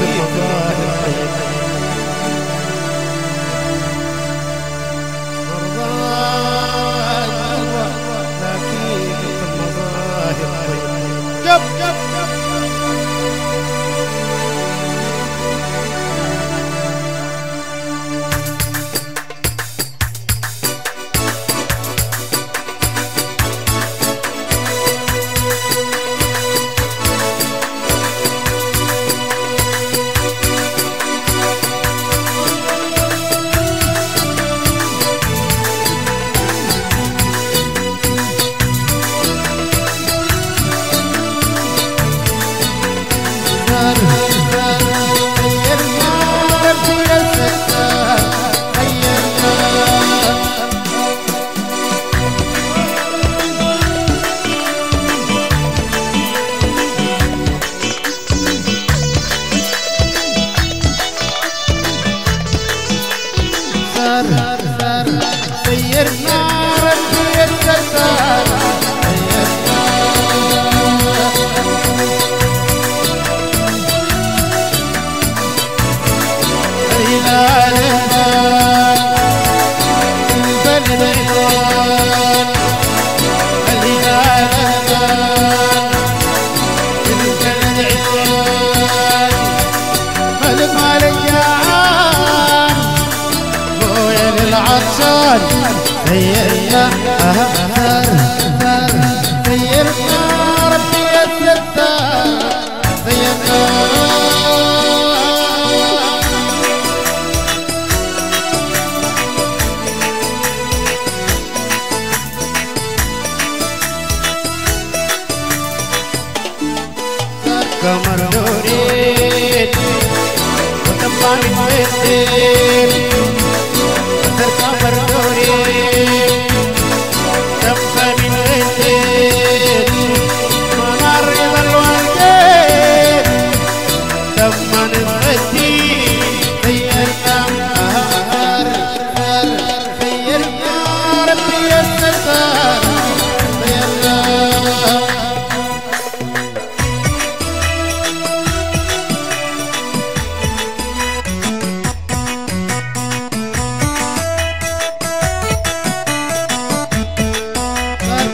لكن في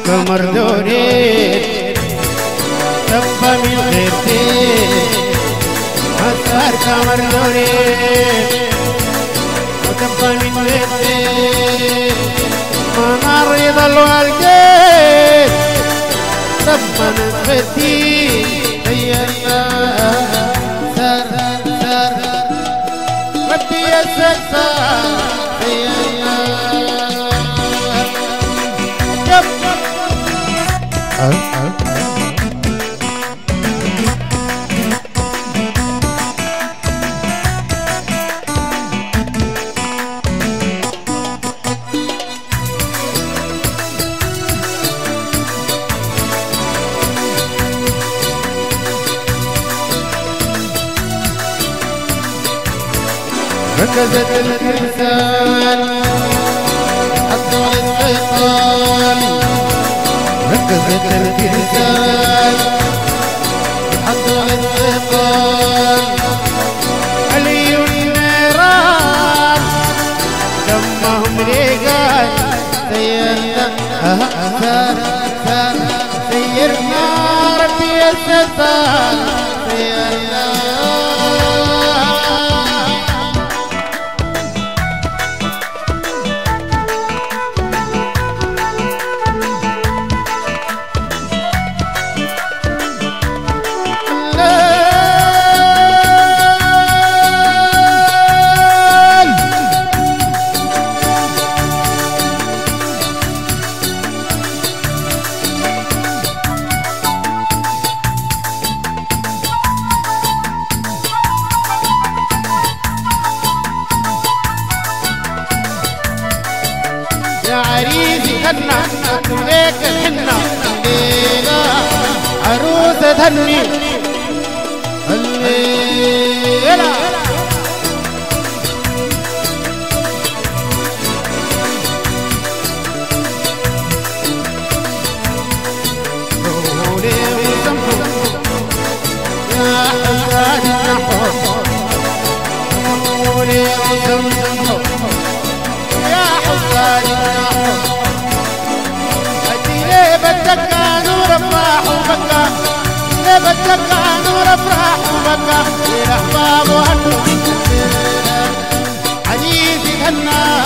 comer de Tampa mi gente Matar comer de Tampa mi gente Mamá lo alguien Tampa mi ركزت التمثال حطوا الشيطان ركزت التمثال حطوا الشيطان علي النيران. دمهم ريقان سيرنا. ثار ثار سيرنا. ربي الستار سيرنا. نور افراح وبكى للاحباب وهنوا عزيزي هنا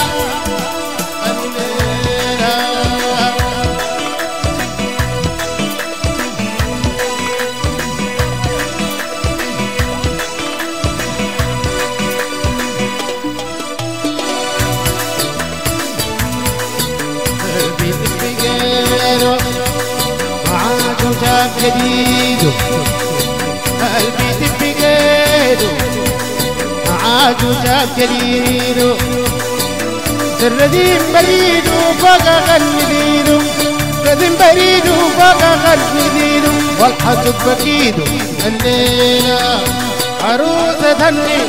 الليلة وجاب جديده الرديم بريد وفوق غل ديده رديم بريد وفوق غل ديده والحسد بكيده الليلة. عروسة تهني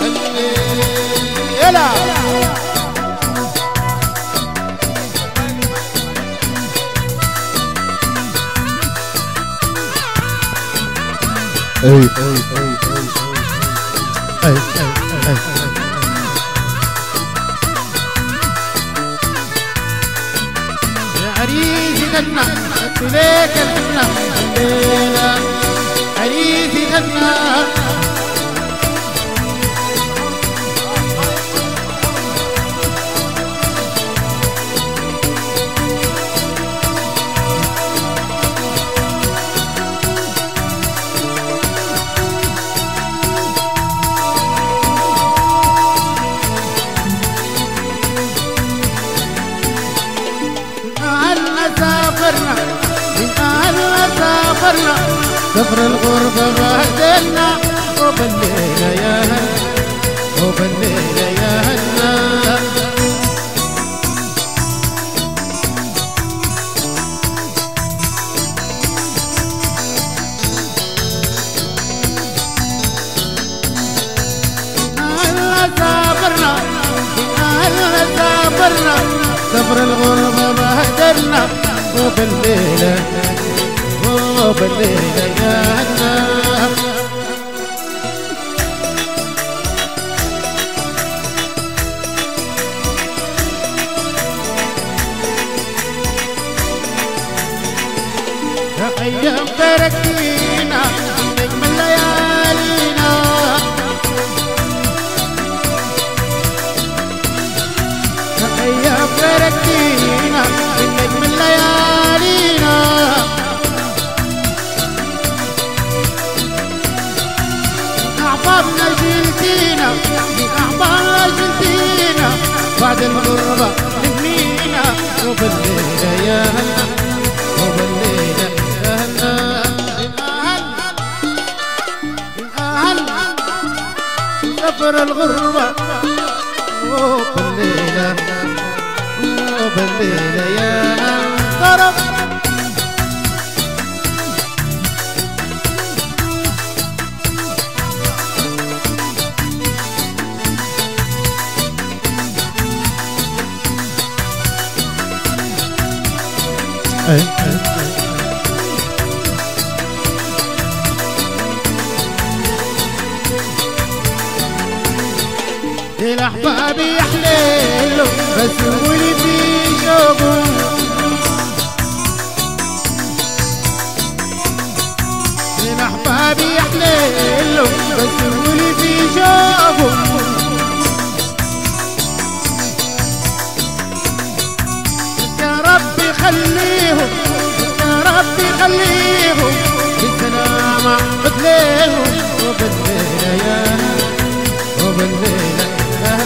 الليلة. أي أي أي. يا عريسي غنى عريسي غنى سفر الغربة بهدلنا وبالليلة أيام فرقتينا النجم ليالينا. أعصابنا شلتينا أعصابنا شلتينا بعد الغربة نجمينا وبالليلة يا هلا وبالليلة يا هلا. سفر الغربة وبالليلة يا طرب اي اي الأحباب يحليلوا بس شوقهم الأحباب يحليلوا بس ولي في شوقهم يا ربي خليهم. يا ربي خليهم. بالسلامة بدليهم وبالليلة يا وبالليلة يا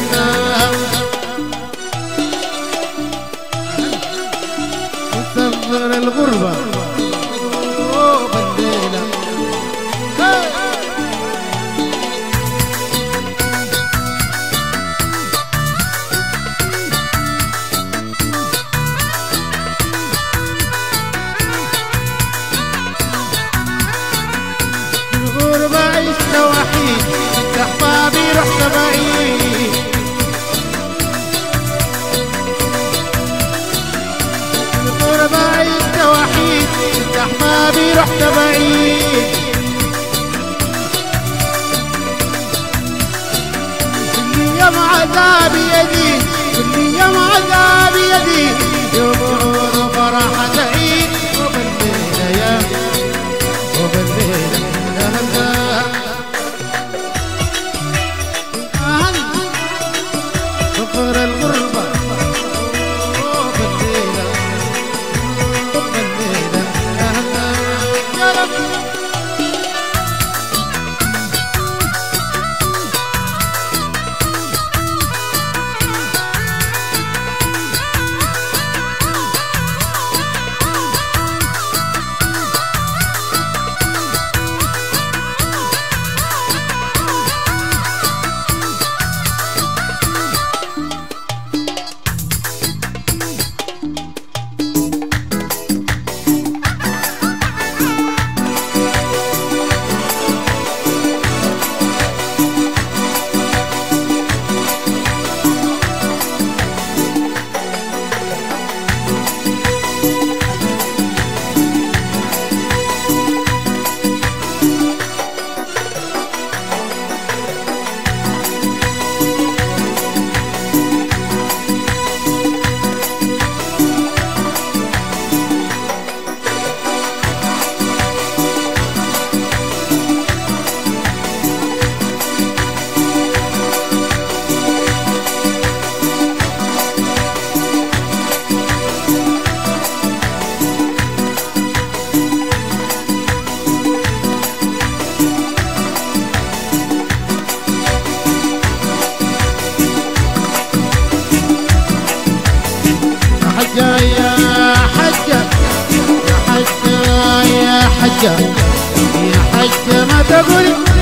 يا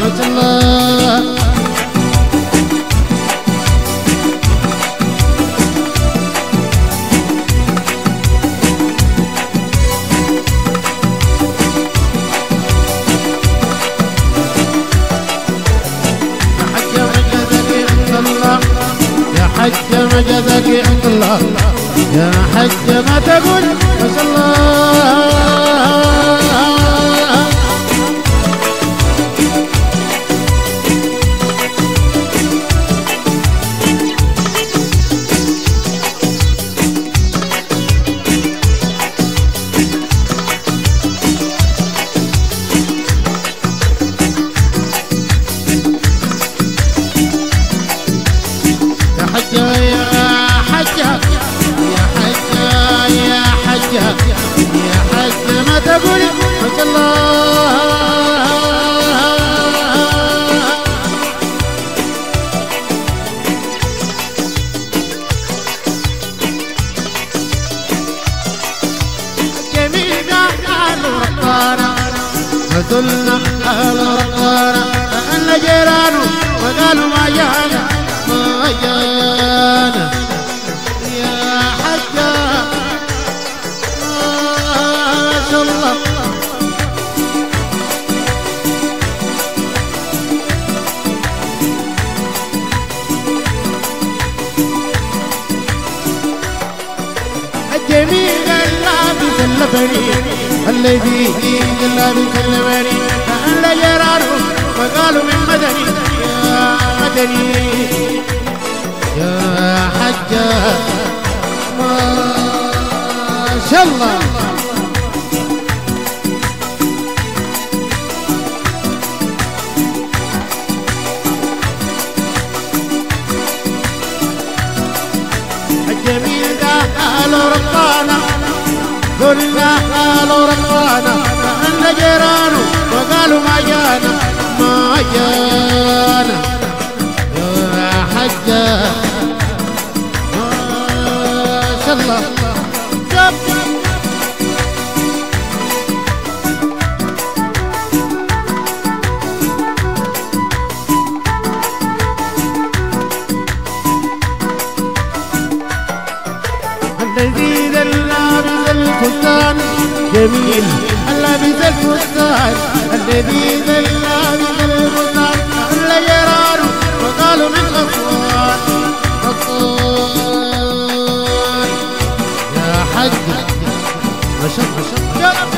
ما شاء الله الله. يا حجة ما تقول ما شاء الله. أهل رقانا فزلنا أهل رقانا أن جيرانه وقالوا ما جانا ما جانا يا حجة ما شاء الله الجميل اللابس اللبني الذي اللابس اللبني أهل جيرانه وقالوا من مدني. يا مدني. يا حجة ما شاء الله. الجميل ده أهل ربانا. قلنا أهل ربانا أن جيرانه وقالوا ما جانا ما جانا. يا حجة. ما شاء الله. جميل لابس الفستان الذي لابس الفستان أهل جيرانه وقالوا من غطوان غطوان يا حج ما شاء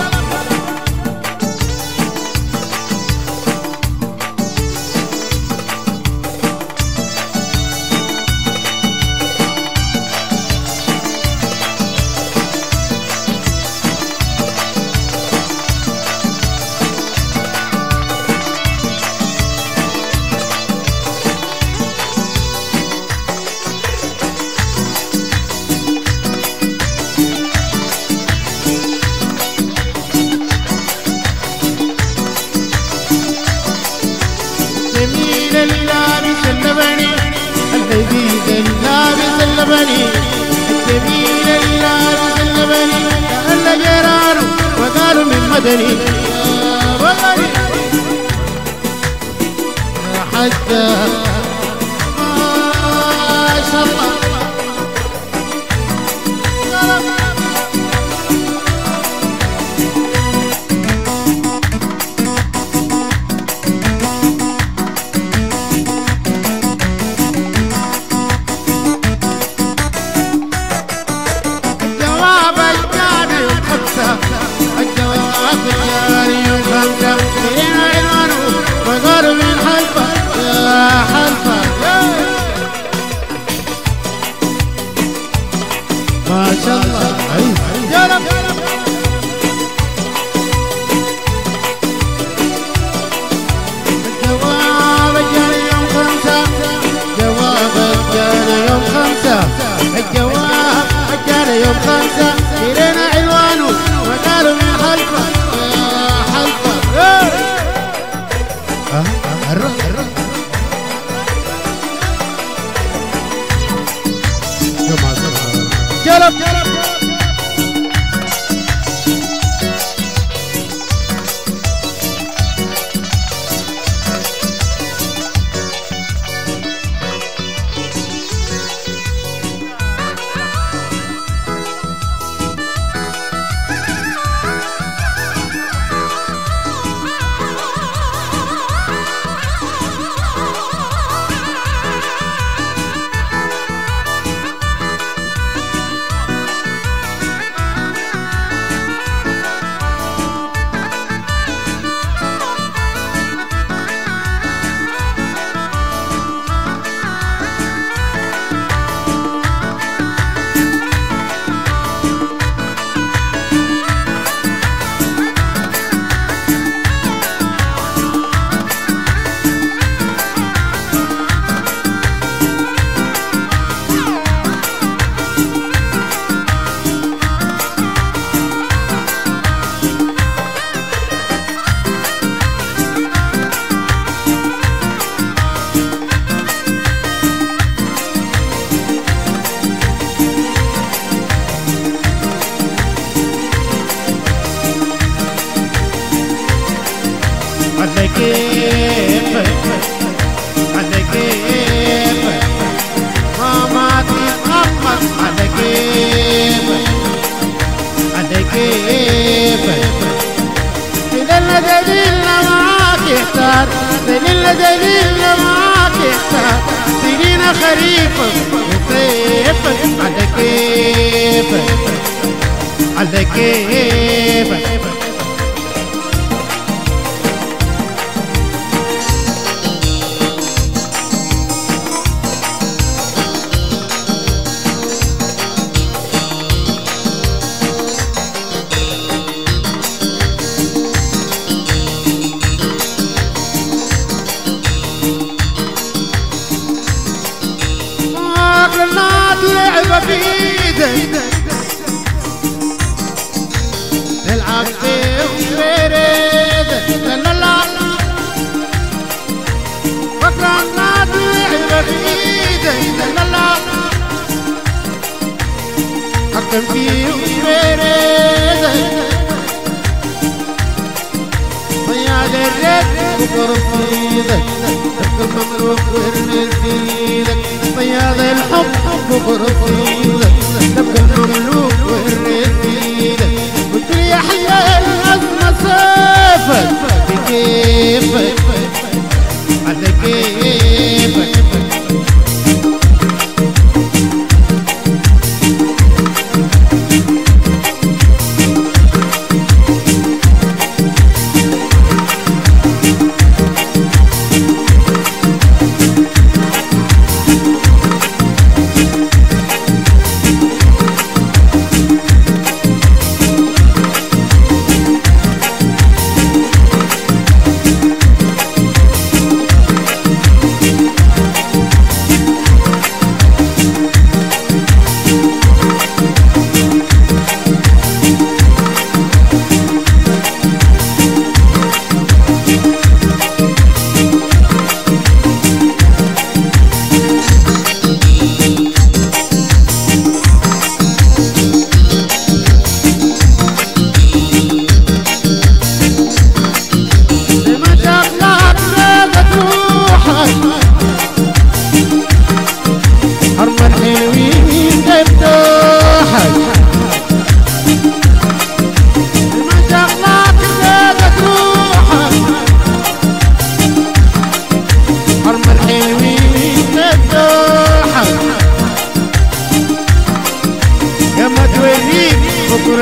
دليل دليل ما تحتاج. سنين خريف صيف على كيف على كيف. رفيدك القلب مروق وهرني سيدك فياض الحب فوق رفيدك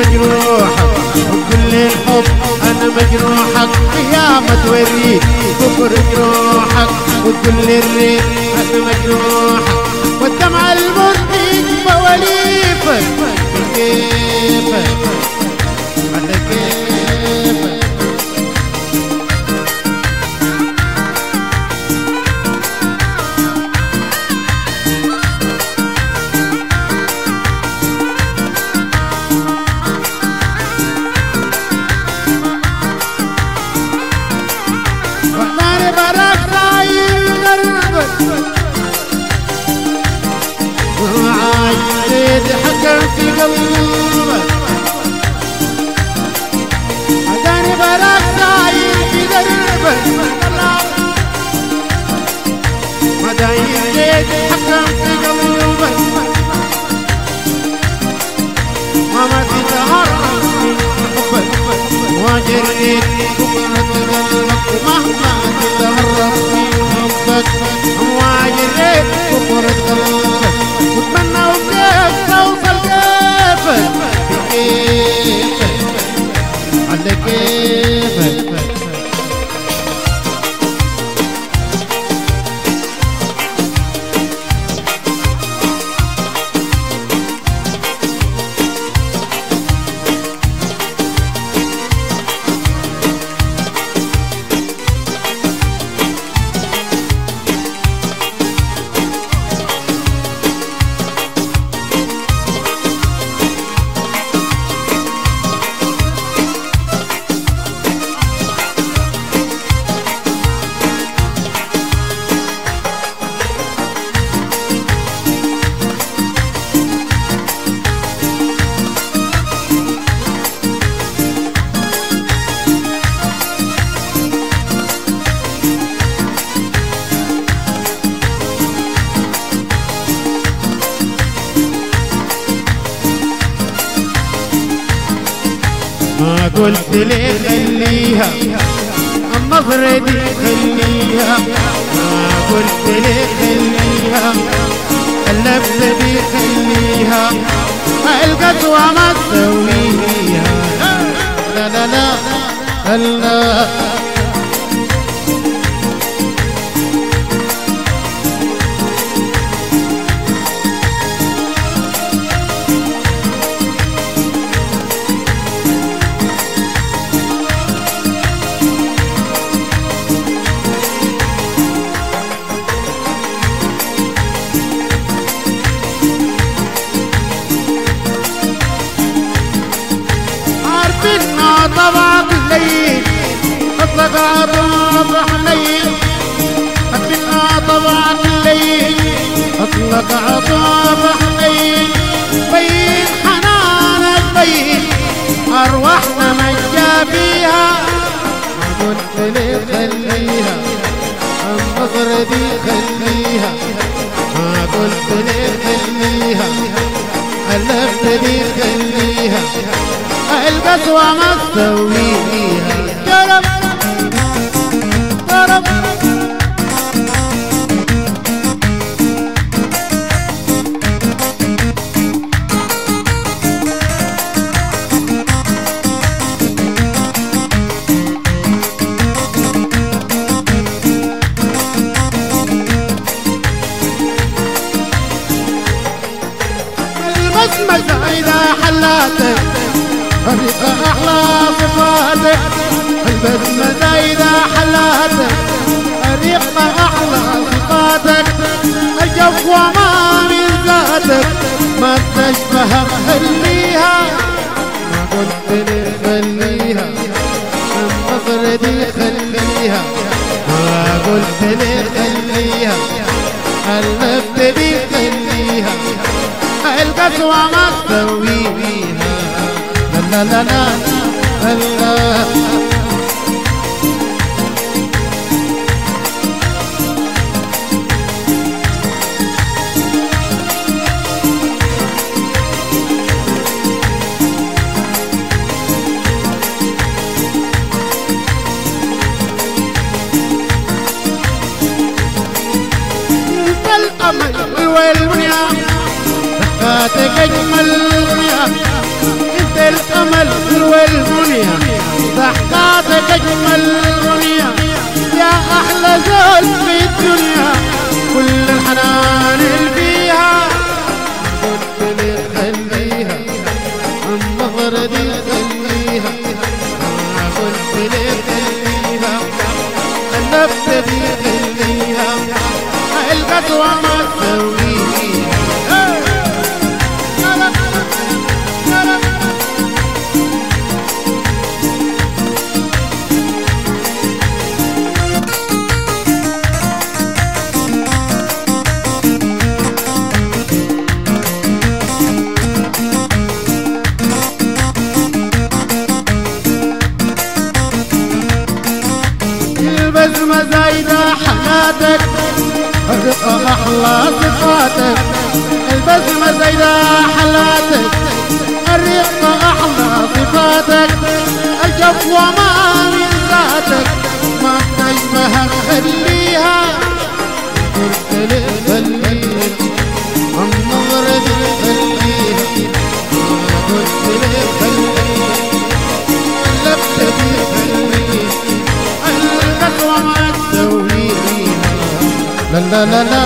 جروحك وكل الحب أنا مجروحك يا ما توريك بكرة جروحك وكل الريح أنا مجروحك والدمع المنتج المسمسة إذا حلاتك طريقة أحلى صفاتك البسمة إذا حلاتك طريقة أحلى صفاتك الجو ما من ذاتك ما تشبه خليها. ما قلت لي خليها. النظرة دي خليها. ما قلت لي خليها. دي خليها. القسوة ما تسويها. لا لا لا لا لا انت فاتك أجمل الغنيه أنت الأمل والدنيا ضحكاتك أجمل الغنية يا أحلى زول في الدنيا. كل الحنان اللي فيها ربنا يخليها عن مغردي يخليها ربنا يخليها النفس دي خليها القسوة ما تسويها أحلى صفاتك البسمة زايدة حياتك الرقة أحلى صفاتك الجفوة ما من ذاتك ما تشبهك خليها. لي خليها دي خليها لي خليها تسويها لا لا لا لا.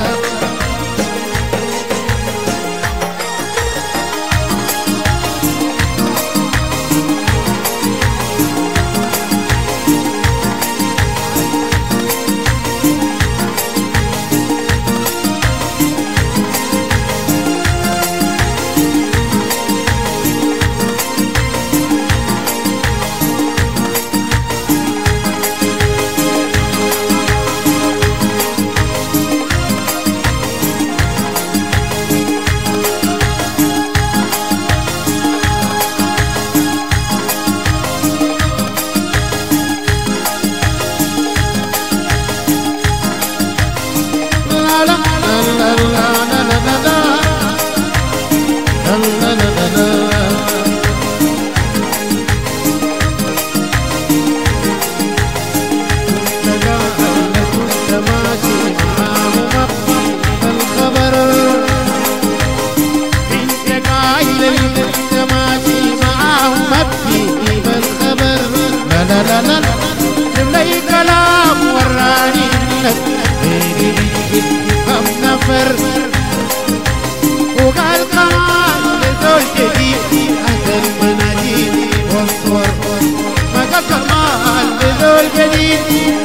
vuelve Didi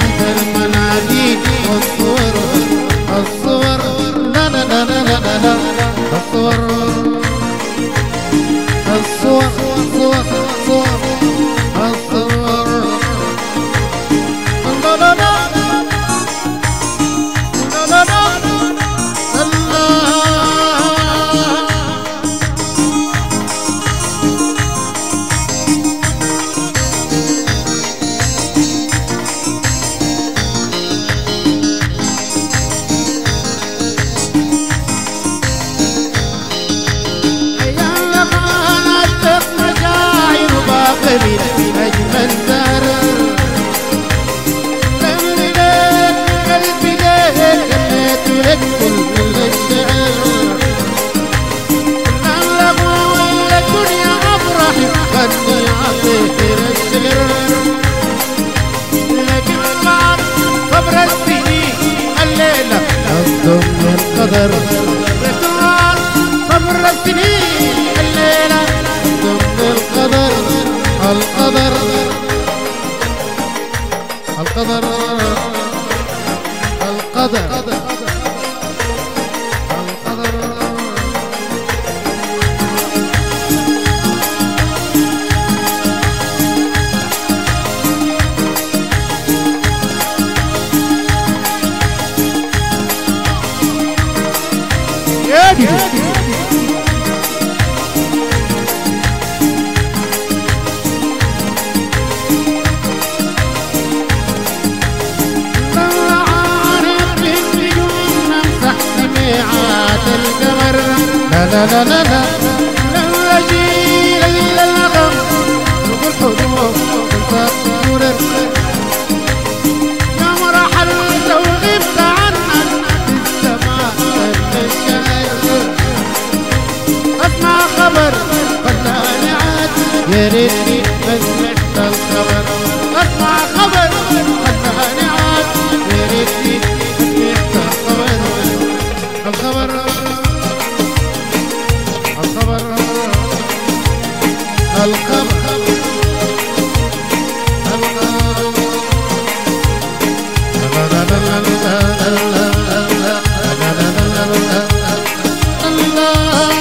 other. other. Oh.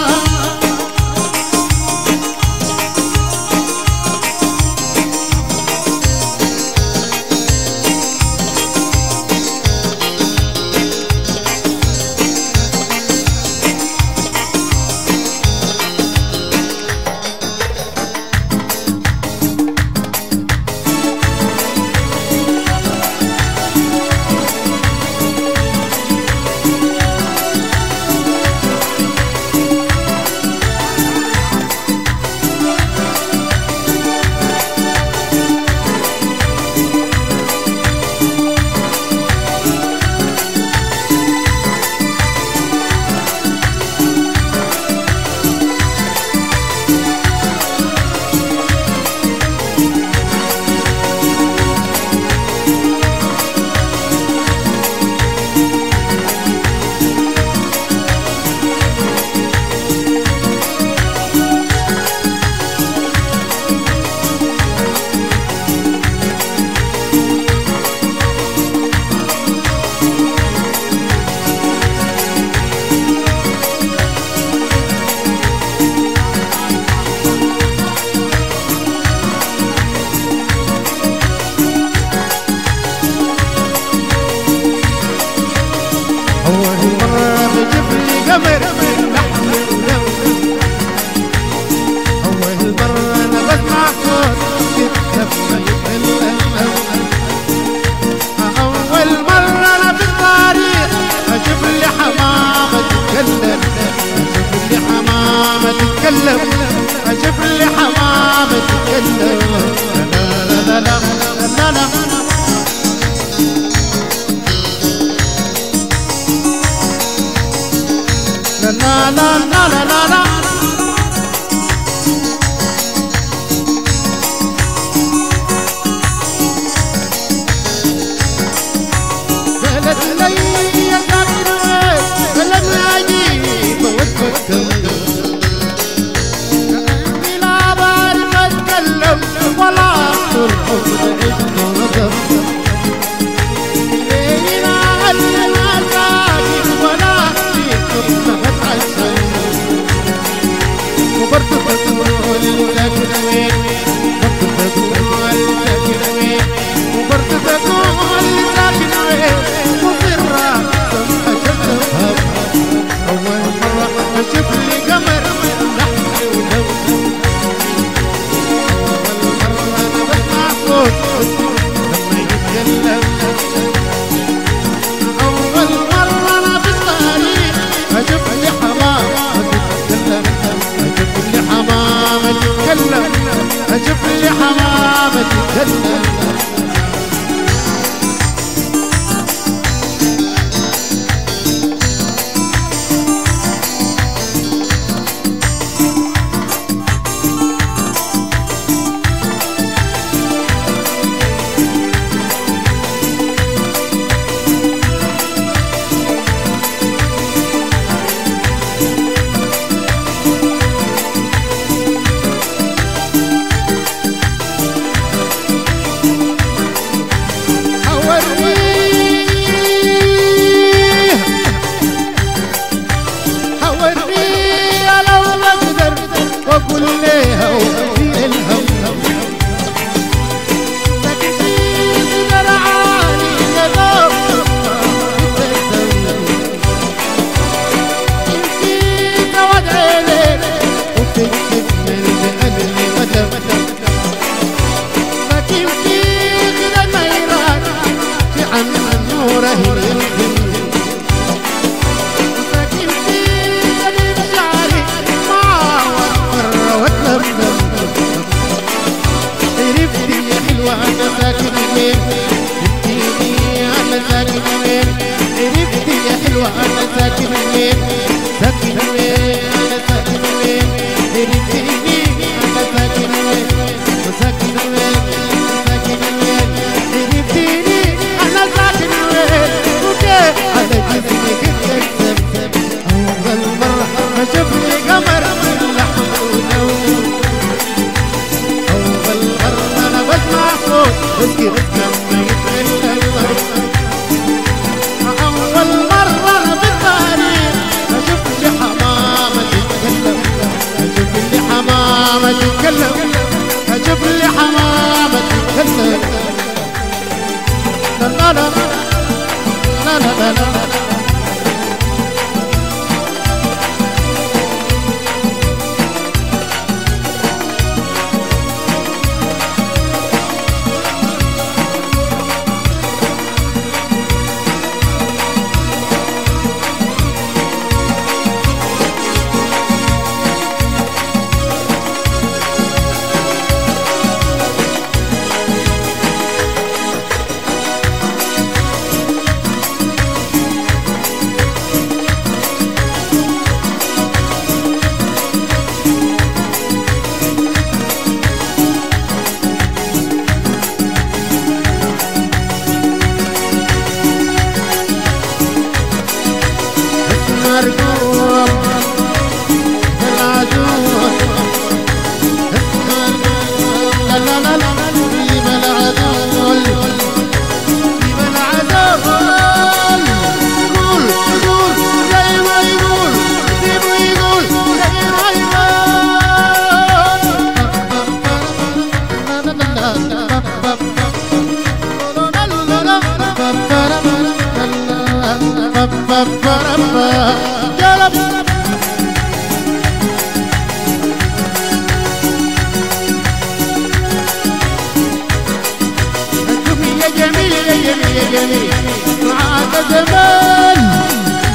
قلبي يا قلبي معاك زمان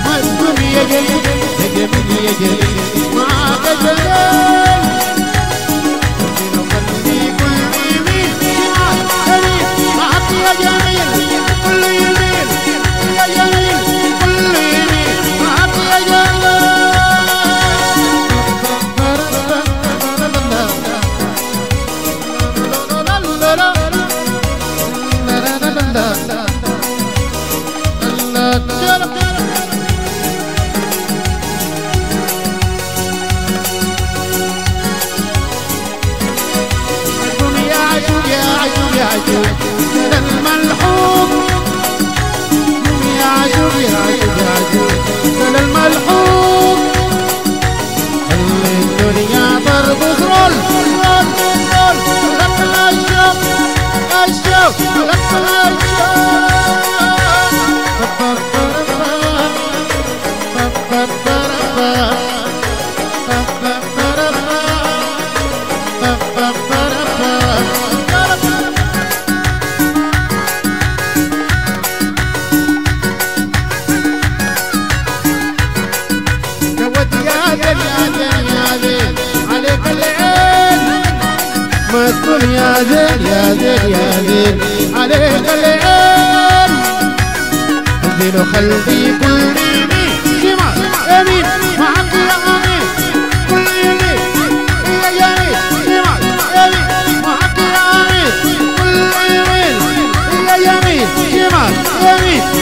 والدنيا قلبي يا قلبي يا قلبي معاك زمان. ذيل يا ذيل يا ذيل يا ذيل عليك العين ذيل خلفي كل يمين يمين يمين يمين يمين يمين يمين يمين